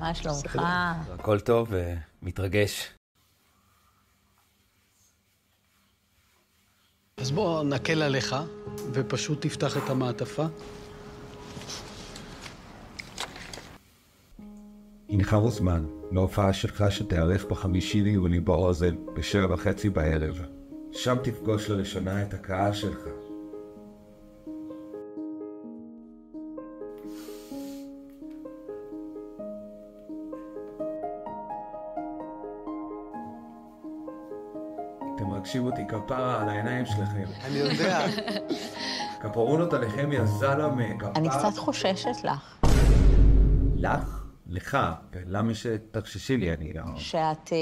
מה שלומך? הכל טוב ומתרגש. אז בוא נקל עליך, ופשוט תפתח את המעטפה. הנך מוזמן להופעה שלך שתיערך בחמישי ליוני באוזן בשבע וחצי בערב. שם תפגוש לראשונה את הקהל שלך. אתם מרגשים אותי כפרה על העיניים שלכם. אני יודע. כפרונות עליכם יא זלמה, כפרה. אני קצת חוששת לך, לך? לך. למה שתחששי לי? אני לא... שאת אה,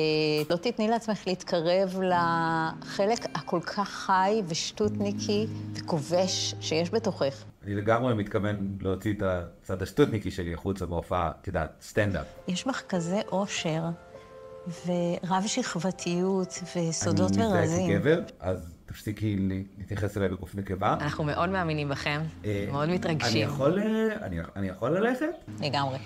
לא תתני לעצמך להתקרב לחלק הכל כך חי ושטותניקי וכובש שיש בתוכך. אני לגמרי מתכוון להוציא את הצד השטותניקי שלי החוצה בהופעה, את יודעת, סטנדאפ. יש בך כזה אושר ורב שכבתיות וסודות אני מזדהה ורזים. כגבר, אז תפסיקי להתייחס אליי בגוף נקבה. אנחנו מאוד מאמינים בכם, אה, מאוד מתרגשים. אה, אני- אני יכול ללכת? לגמרי.